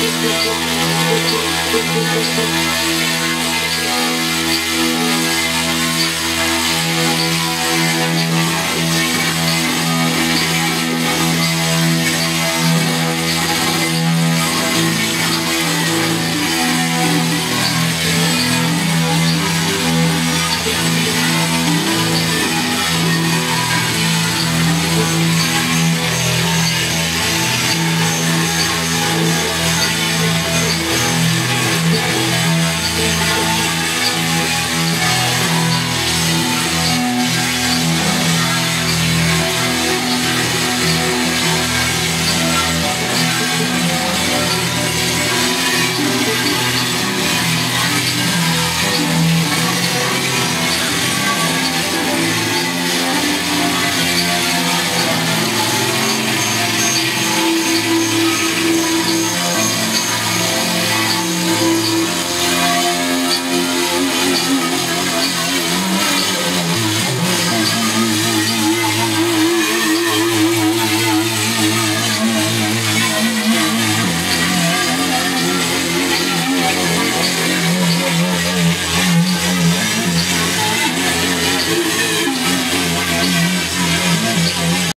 ¡Suscríbete